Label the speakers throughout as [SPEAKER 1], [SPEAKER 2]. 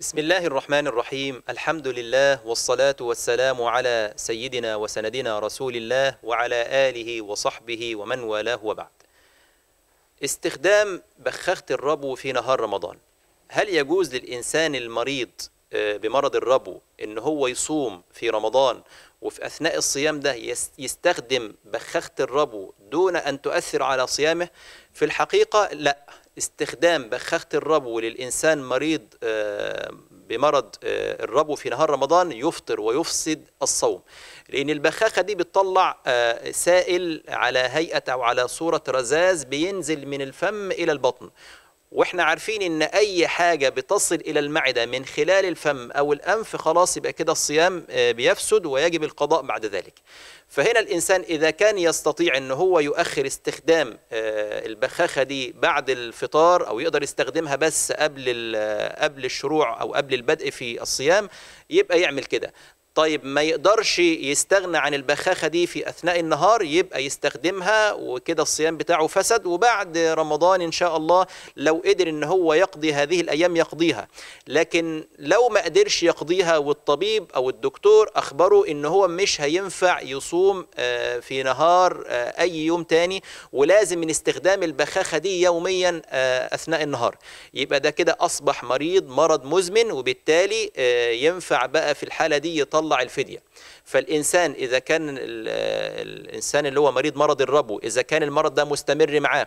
[SPEAKER 1] بسم الله الرحمن الرحيم الحمد لله والصلاة والسلام على سيدنا وسندنا رسول الله وعلى آله وصحبه ومن والاه وبعد استخدام بخاخة الربو في نهار رمضان هل يجوز للإنسان المريض بمرض الربو إن هو يصوم في رمضان وفي أثناء الصيام ده يس- يستخدم بخاخة الربو دون أن تؤثر على صيامه في الحقيقة لا استخدام بخاخة الربو للإنسان مريض آه، بمرض آه، الربو في نهار رمضان يفطر ويفسد الصوم. لأن البخاخة دي بتطلع آه، سائل على هيئة أو على صورة رذاذ بينزل من الفم إلى البطن. وإحنا عارفين إن أي حاجة بتصل إلى المعدة من خلال الفم أو الأنف خلاص يبقى كده الصيام آه، بيفسد ويجب القضاء بعد ذلك. فهنا الإنسان إذا كان يستطيع إن هو يؤخر استخدام آه، البخاخة دي بعد الفطار أو يقدر يستخدمها بس قبل ال- قبل الشروع أو قبل البدء في الصيام يبقى يعمل كده. طيب ما يقدرش يستغنى عن البخاخة دي في أثناء النهار يبقى يستخدمها وكده الصيام بتاعه فسد وبعد رمضان إن شاء الله لو قدر إن هو يقضي هذه الأيام يقضيها. لكن لو ما قدرش يقضيها والطبيب أو الدكتور أخبره إن هو مش هينفع يصوم آه، في نهار آه، أي يوم تاني ولازم من استخدام البخاخة دي يوميا آه، أثناء النهار. يبقى ده كده أصبح مريض مرض مزمن وبالتالي ينفع بقى في الحالة دي يطلع الفدية. فالإنسان إذا كان ال- الإنسان اللي هو مريض مرض الربو إذا كان المرض ده مستمر معاه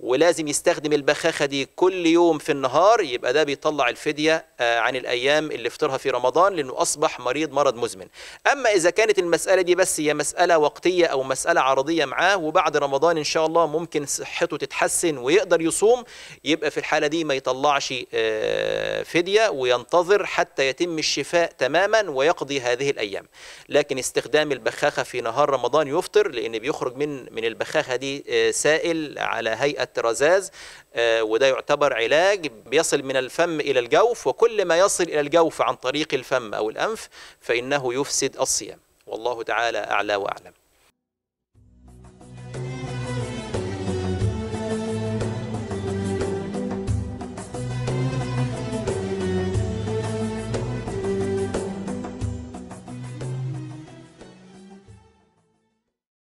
[SPEAKER 1] ولازم يستخدم البخاخة دي كل يوم في النهار يبقى ده بيطلع الفدية آه، عن الأيام اللي فطرها في رمضان لأنه أصبح مريض مرض مزمن. أما إذا كانت المسألة دي بس هي مسألة وقتية أو مسألة عرضية معاه وبعد رمضان إن شاء الله ممكن صحته تتحسن ويقدر يصوم يبقى في الحالة دي ما يطلعش آه، فدية وينتظر حتى يتم الشفاء تماما ويقضي هذه الأيام. لكن استخدام البخاخة في نهار رمضان يفطر لأن بيخرج من من البخاخة دي آه، سائل على هيئة رذاذ آه، وده يعتبر علاج بيصل من الفم إلى الجوف وكل ما يصل إلى الجوف عن طريق الفم أو الأنف فإنه يفسد الصيام. والله تعالى أعلى وأعلم.